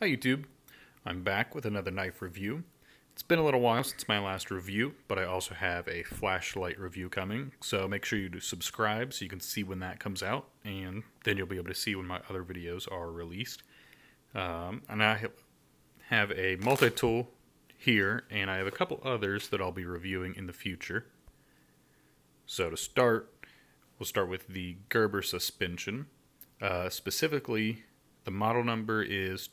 Hi YouTube, I'm back with another knife review. It's been a little while since my last review, but I also have a flashlight review coming, so make sure you do subscribe so you can see when that comes out, and then you'll be able to see when my other videos are released. Um, and I have a multi-tool here, and I have a couple others that I'll be reviewing in the future. So to start, we'll start with the Gerber suspension. Uh, specifically, the model number is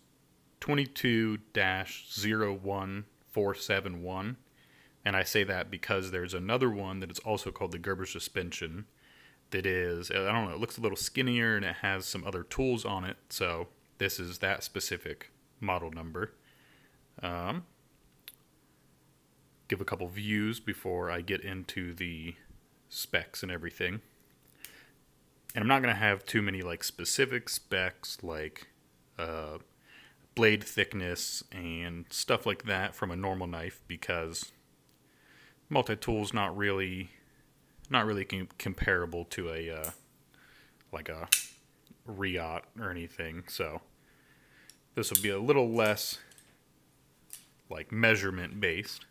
22-01471 and I say that because there's another one that is also called the Gerber suspension that is I don't know it looks a little skinnier and it has some other tools on it. So this is that specific model number. Um, give a couple views before I get into the specs and everything. And I'm not going to have too many like specific specs like uh, blade thickness and stuff like that from a normal knife because multi-tool's not really not really com comparable to a uh, like a Riot or anything. So this will be a little less like measurement based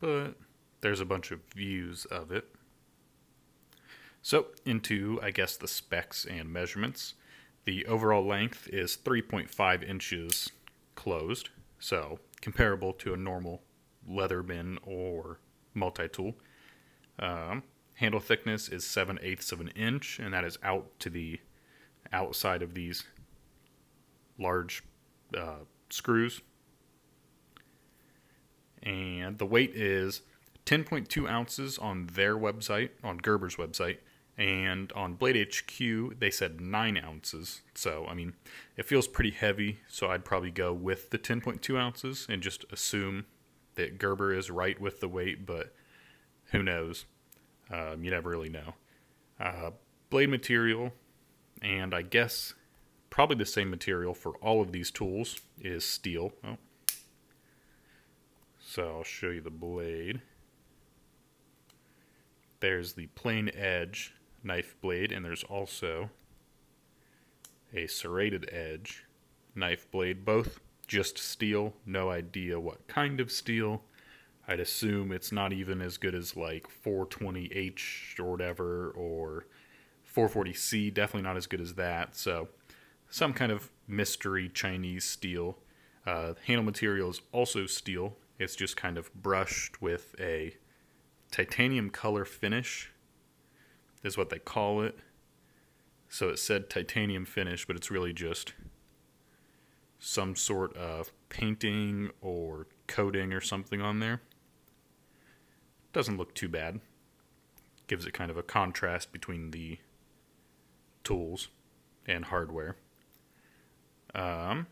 but there's a bunch of views of it. So into I guess the specs and measurements the overall length is 3.5 inches closed, so comparable to a normal Leatherman or multi-tool. Um, handle thickness is 7 eighths of an inch, and that is out to the outside of these large uh, screws. And the weight is 10.2 ounces on their website, on Gerber's website, and on Blade HQ they said 9 ounces. So I mean it feels pretty heavy. So I'd probably go with the 10.2 ounces and just assume that Gerber is right with the weight but who knows? Um, you never really know. Uh, blade material and I guess probably the same material for all of these tools is steel. Oh. so I'll show you the blade. There's the plain edge knife blade, and there's also a serrated edge knife blade, both just steel, no idea what kind of steel. I'd assume it's not even as good as like 420H or whatever, or 440C, definitely not as good as that. So, some kind of mystery Chinese steel. Uh, handle material is also steel, it's just kind of brushed with a titanium color finish is what they call it. So it said titanium finish, but it's really just some sort of painting or coating or something on there. Doesn't look too bad. Gives it kind of a contrast between the tools and hardware. Um,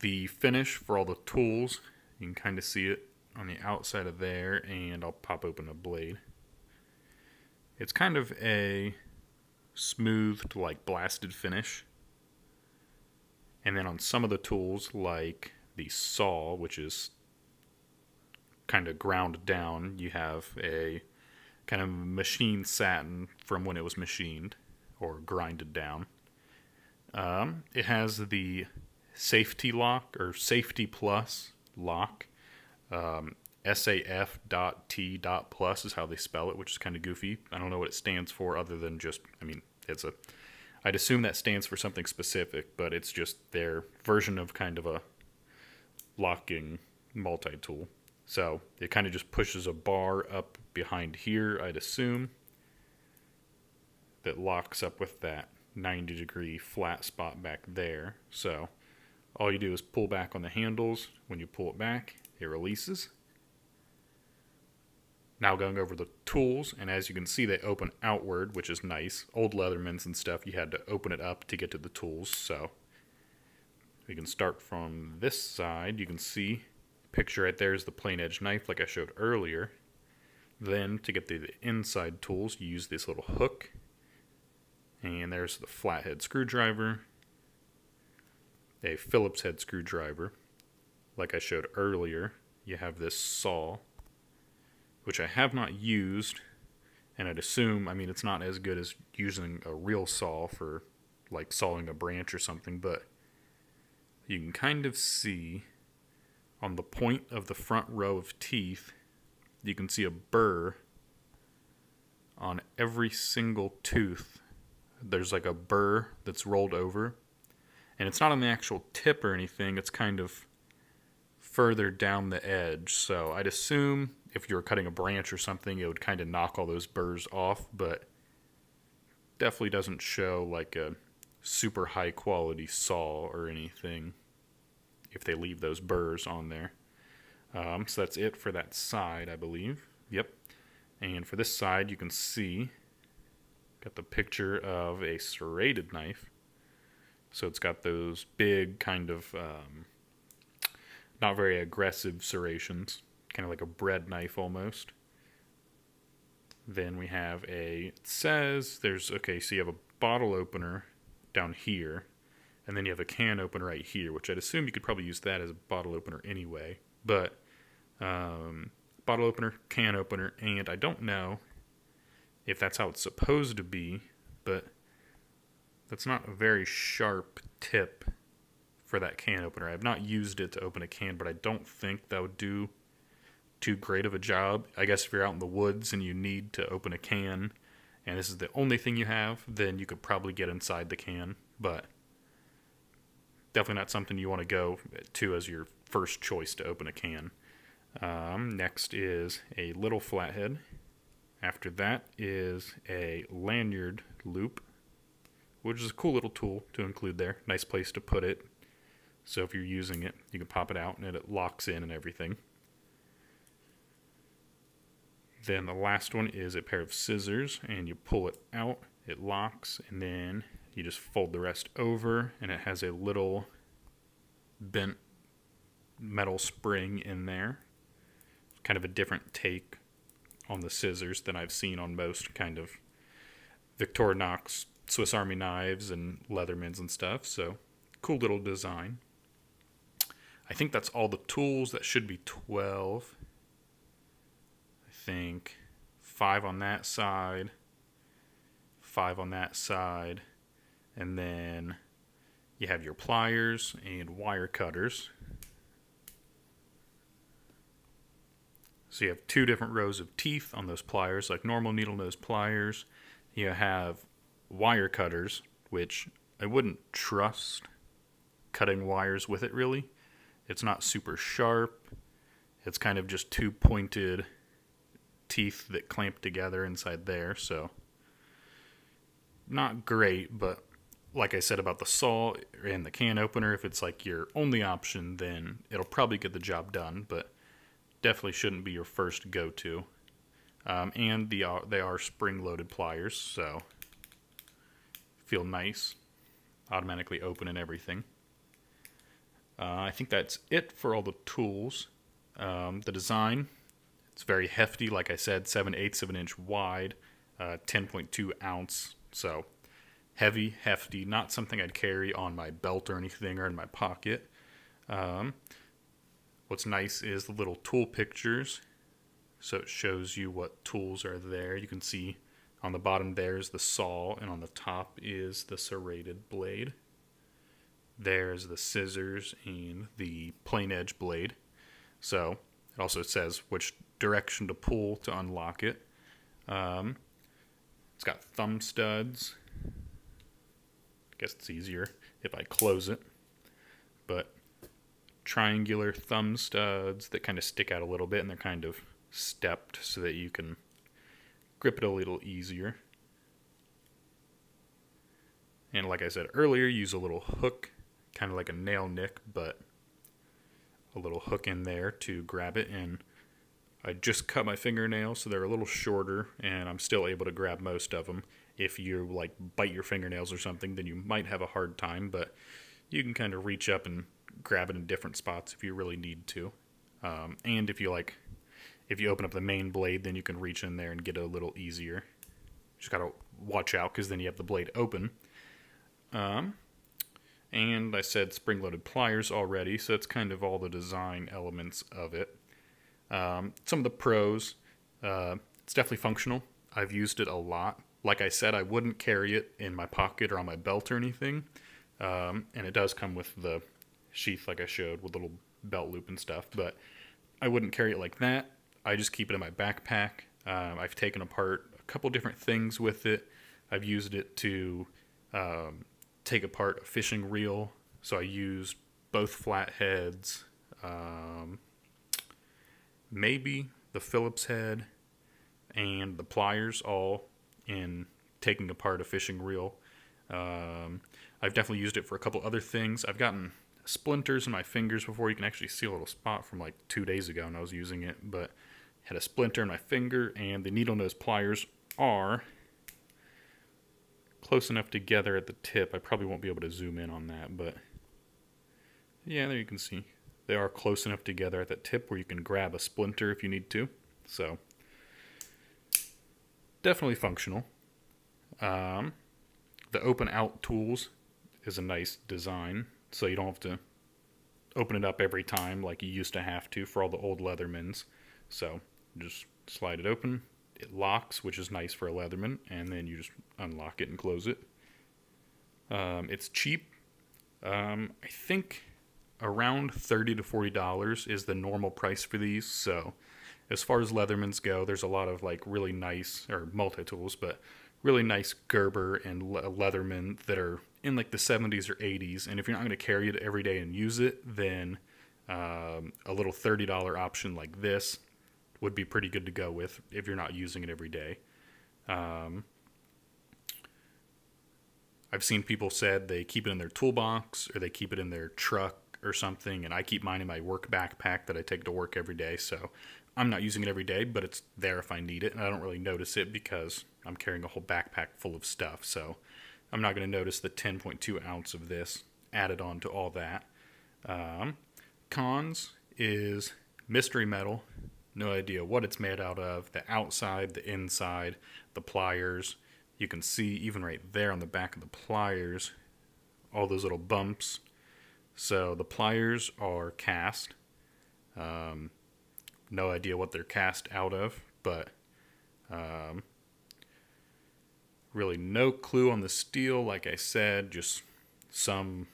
the finish for all the tools, you can kind of see it on the outside of there, and I'll pop open a blade. It's kind of a smoothed, like blasted finish. And then on some of the tools, like the saw, which is kind of ground down, you have a kind of machine satin from when it was machined or grinded down. Um, it has the safety lock or safety plus lock. Um, saf.t.plus is how they spell it, which is kind of goofy. I don't know what it stands for other than just, I mean, it's a, I'd assume that stands for something specific, but it's just their version of kind of a locking multi tool. So it kind of just pushes a bar up behind here, I'd assume, that locks up with that 90 degree flat spot back there. So all you do is pull back on the handles. When you pull it back, it releases now going over the tools, and as you can see, they open outward, which is nice. Old Leathermans and stuff, you had to open it up to get to the tools, so we can start from this side. You can see, picture right there is the plain edge knife like I showed earlier. Then, to get the inside tools, you use this little hook. And there's the flathead screwdriver. A Phillips head screwdriver. Like I showed earlier, you have this saw which I have not used, and I'd assume, I mean, it's not as good as using a real saw for like sawing a branch or something, but you can kind of see on the point of the front row of teeth, you can see a burr on every single tooth. There's like a burr that's rolled over, and it's not on the actual tip or anything, it's kind of further down the edge. So I'd assume if you were cutting a branch or something, it would kind of knock all those burrs off, but definitely doesn't show like a super high quality saw or anything if they leave those burrs on there. Um, so that's it for that side, I believe. Yep. And for this side, you can see, got the picture of a serrated knife. So it's got those big kind of, um, not very aggressive serrations, kind of like a bread knife almost. Then we have a, it says there's, okay, so you have a bottle opener down here, and then you have a can opener right here, which I'd assume you could probably use that as a bottle opener anyway. But um, bottle opener, can opener, and I don't know if that's how it's supposed to be, but that's not a very sharp tip for that can opener. I've not used it to open a can, but I don't think that would do too great of a job. I guess if you're out in the woods and you need to open a can and this is the only thing you have, then you could probably get inside the can, but definitely not something you want to go to as your first choice to open a can. Um, next is a little flathead. After that is a lanyard loop, which is a cool little tool to include there. Nice place to put it. So if you're using it, you can pop it out and it locks in and everything. Then the last one is a pair of scissors, and you pull it out, it locks, and then you just fold the rest over, and it has a little bent metal spring in there. Kind of a different take on the scissors than I've seen on most kind of Victorinox Swiss Army knives and Leathermans and stuff. So, cool little design. I think that's all the tools. That should be 12 think five on that side, five on that side, and then you have your pliers and wire cutters. So you have two different rows of teeth on those pliers, like normal needle nose pliers. You have wire cutters, which I wouldn't trust cutting wires with it really. It's not super sharp. It's kind of just two pointed teeth that clamp together inside there, so not great, but like I said about the saw and the can opener, if it's like your only option, then it'll probably get the job done, but definitely shouldn't be your first go-to. Um, and the, uh, they are spring-loaded pliers, so feel nice, automatically open and everything. Uh, I think that's it for all the tools. Um, the design, it's very hefty, like I said, 7 eighths of an inch wide, uh, 10.2 ounce. So heavy, hefty, not something I'd carry on my belt or anything or in my pocket. Um, what's nice is the little tool pictures. So it shows you what tools are there. You can see on the bottom there's the saw, and on the top is the serrated blade. There's the scissors and the plain edge blade. So it also says which direction to pull to unlock it. Um, it's got thumb studs. I guess it's easier if I close it. But triangular thumb studs that kind of stick out a little bit and they're kind of stepped so that you can grip it a little easier. And like I said earlier, use a little hook, kind of like a nail nick, but a little hook in there to grab it and I just cut my fingernails so they're a little shorter and I'm still able to grab most of them. If you like bite your fingernails or something, then you might have a hard time, but you can kind of reach up and grab it in different spots if you really need to. Um, and if you like, if you open up the main blade, then you can reach in there and get it a little easier. Just gotta watch out because then you have the blade open. Um, and I said spring-loaded pliers already, so that's kind of all the design elements of it. Um, some of the pros, uh, it's definitely functional. I've used it a lot. like I said, I wouldn't carry it in my pocket or on my belt or anything. Um, and it does come with the sheath, like I showed, with little belt loop and stuff. But I wouldn't carry it like that. I just keep it in my backpack. Um, I've taken apart a couple different things with it. I've used it to um, take apart a fishing reel. So I used both flatheads, um, maybe the Phillips head, and the pliers all in taking apart a fishing reel. Um, I've definitely used it for a couple other things. I've gotten splinters in my fingers before. You can actually see a little spot from like two days ago when I was using it, but had a splinter in my finger, and the needle nose pliers are close enough together at the tip. I probably won't be able to zoom in on that, but yeah, there you can see. They are close enough together at that tip where you can grab a splinter if you need to. So, definitely functional. Um, the open out tools is a nice design, so you don't have to open it up every time like you used to have to for all the old Leathermans. So, just slide it open, it locks, which is nice for a Leatherman, and then you just unlock it and close it. Um, it's cheap. Um, I think around thirty to forty dollars is the normal price for these. So, as far as Leathermans go, there's a lot of like really nice or multi tools, but really nice Gerber and Le- Leatherman that are in like the 70s or 80s. And if you're not going to carry it every day and use it, then um, a little $30 option like this would be pretty good to go with if you're not using it every day. Um, I've seen people said they keep it in their toolbox or they keep it in their truck or something, and I keep mine in my work backpack that I take to work every day. So I'm not using it every day, but it's there if I need it, and I don't really notice it because I'm carrying a whole backpack full of stuff. So I'm not going to notice the 10.2 ounce of this added on to all that. Um, cons is mystery metal no idea what it's made out of. The outside, the inside, the pliers. You can see even right there on the back of the pliers, all those little bumps. So the pliers are cast. Um, no idea what they're cast out of, but um, really no clue on the steel. Like I said, just some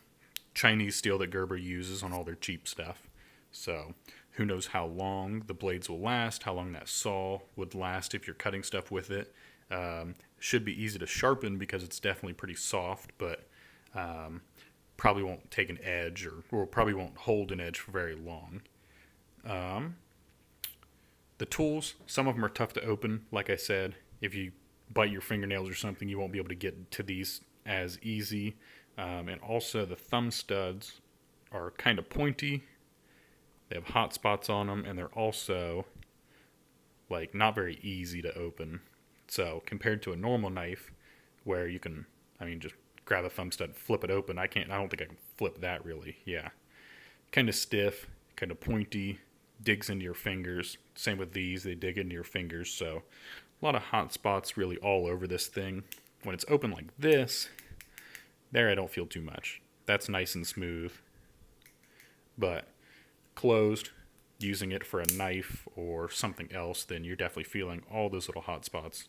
Chinese steel that Gerber uses on all their cheap stuff. So who knows how long the blades will last, how long that saw would last if you're cutting stuff with it. Um, should be easy to sharpen because it's definitely pretty soft, but um, probably won't take an edge or, or probably won't hold an edge for very long. Um, the tools, some of them are tough to open. Like I said, if you bite your fingernails or something, you won't be able to get to these as easy. Um, and also, the thumb studs are kind of pointy they have hot spots on them, and they're also like not very easy to open. So compared to a normal knife, where you can, I mean, just grab a thumb stud, flip it open. I can't. I don't think I can flip that really. Yeah, kind of stiff, kind of pointy, digs into your fingers. Same with these; they dig into your fingers. So a lot of hot spots really all over this thing. When it's open like this, there I don't feel too much. That's nice and smooth. But closed, using it for a knife or something else, then you're definitely feeling all those little hot spots.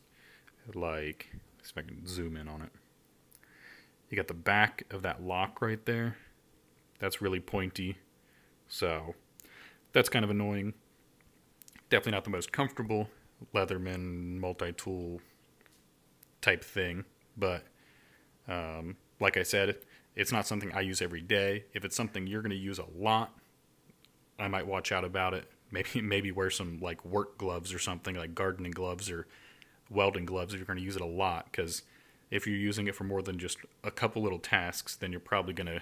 Like, see if I can zoom in on it. You got the back of that lock right there. That's really pointy. So, that's kind of annoying. Definitely not the most comfortable Leatherman multi-tool type thing, but um, like I said, it's not something I use every day. If it's something you're going to use a lot, I might watch out about it. Maybe maybe wear some like work gloves or something like gardening gloves or welding gloves if you're going to use it a lot. Because if you're using it for more than just a couple little tasks, then you're probably going to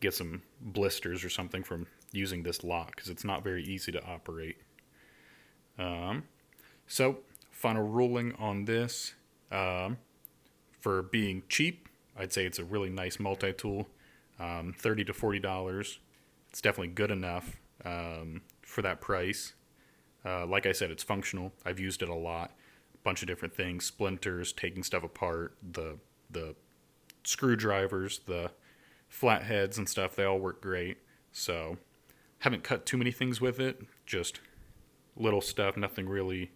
get some blisters or something from using this lock because it's not very easy to operate. Um, so final ruling on this um, for being cheap, I'd say it's a really nice multi-tool. Um, Thirty to forty dollars it's definitely good enough um, for that price. Uh, like I said, it's functional. I've used it a lot. Bunch of different things, splinters, taking stuff apart, the the screwdrivers, the flatheads and stuff. They all work great. So haven't cut too many things with it. Just little stuff. Nothing really.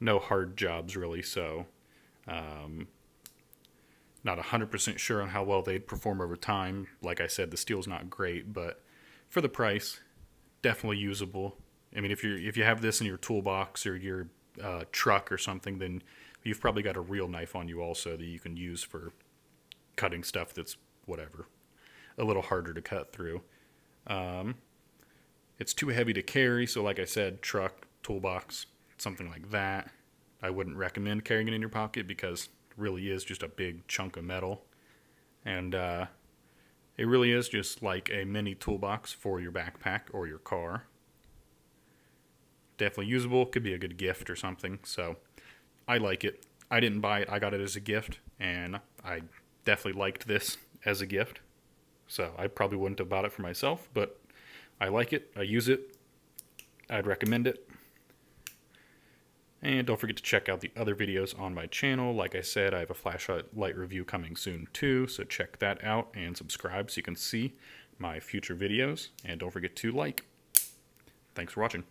No hard jobs really. So Um, not 100% sure on how well they'd perform over time. Like I said, the steel's not great, but for the price, definitely usable. I mean, if you if you have this in your toolbox or your uh, truck or something, then you've probably got a real knife on you also that you can use for cutting stuff that's whatever, a little harder to cut through. Um, it's too heavy to carry, so like I said, truck, toolbox, something like that. I wouldn't recommend carrying it in your pocket because it really is just a big chunk of metal. And uh, it really is just like a mini toolbox for your backpack or your car. Definitely usable, could be a good gift or something. So I like it. I didn't buy it, I got it as a gift, and I definitely liked this as a gift. So I probably wouldn't have bought it for myself, but I like it. I use it. I'd recommend it. And don't forget to check out the other videos on my channel. Like I said, I have a flashlight light review coming soon too, so check that out and subscribe so you can see my future videos. And don't forget to like. Thanks for watching.